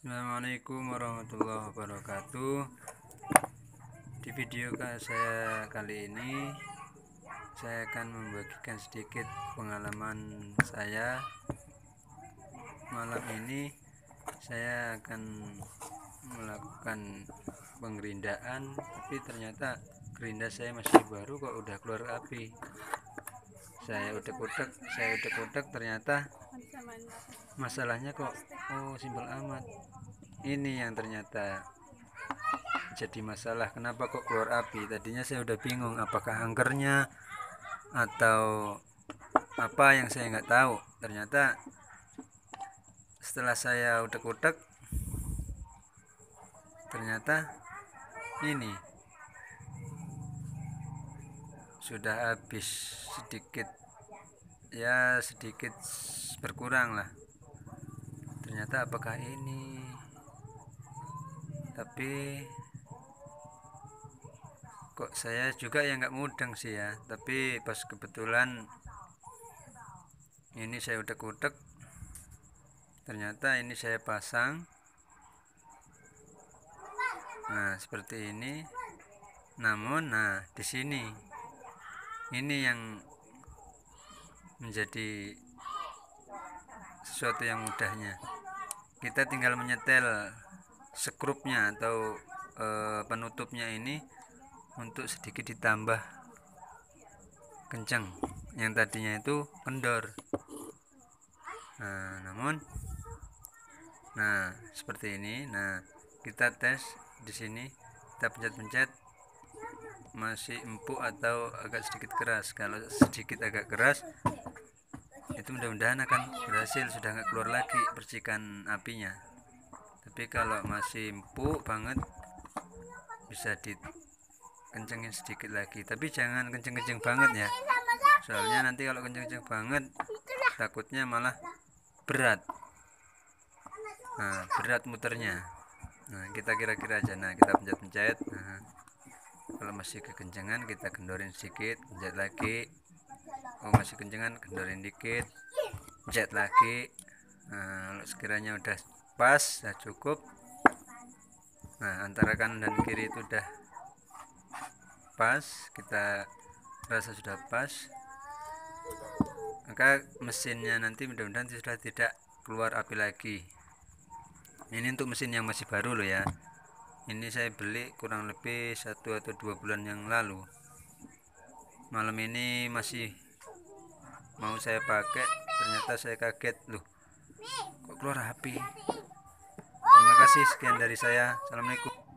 Assalamualaikum warahmatullahi wabarakatuh. Di video saya kali ini saya akan membagikan sedikit pengalaman saya. Malam ini saya akan melakukan penggerindaan tapi ternyata gerinda saya masih baru kok udah keluar api saya utek-utek saya utek-utek ternyata masalahnya kok oh simpel amat. Ini yang ternyata jadi masalah. Kenapa kok keluar api? Tadinya saya udah bingung apakah angkernya atau apa yang saya nggak tahu. Ternyata setelah saya utek-utek ternyata ini sudah habis sedikit ya sedikit berkurang lah. Ternyata apakah ini? Tapi kok saya juga yang nggak mudeng sih ya. Tapi pas kebetulan ini saya utek-utek ternyata ini saya pasang. Nah seperti ini. Namun nah di sini ini yang menjadi sesuatu yang mudahnya. Kita tinggal menyetel skrupnya atau e, penutupnya ini untuk sedikit ditambah kencang yang tadinya itu kendor. Nah namun nah seperti ini. Nah kita tes di sini. Kita pencet-pencet masih empuk atau agak sedikit keras. Kalau sedikit agak keras itu mudah-mudahan akan berhasil. Sudah nggak keluar lagi percikan apinya. Tapi kalau masih empuk banget bisa dikencengin sedikit lagi. Tapi jangan kenceng-kenceng banget ya. Soalnya nanti kalau kenceng-kenceng banget takutnya malah berat. Nah berat muternya. Nah kita kira-kira aja. Nah kita pencet-pencet. Nah, kalau masih kekencengan kita kendorin sedikit pencet lagi. Oh masih kencengan kendorin dikit pencet lagi. Nah kalau sekiranya udah pas sudah cukup. Nah antara kanan dan kiri itu udah pas kita rasa sudah pas. Maka mesinnya nanti mudah-mudahan sudah tidak keluar api lagi. Ini untuk mesin yang masih baru loh ya ini saya beli kurang lebih satu atau dua bulan yang lalu malam ini masih mau saya pakai ternyata saya kaget loh kok keluar api Terima kasih sekian dari saya. Assalamualaikum.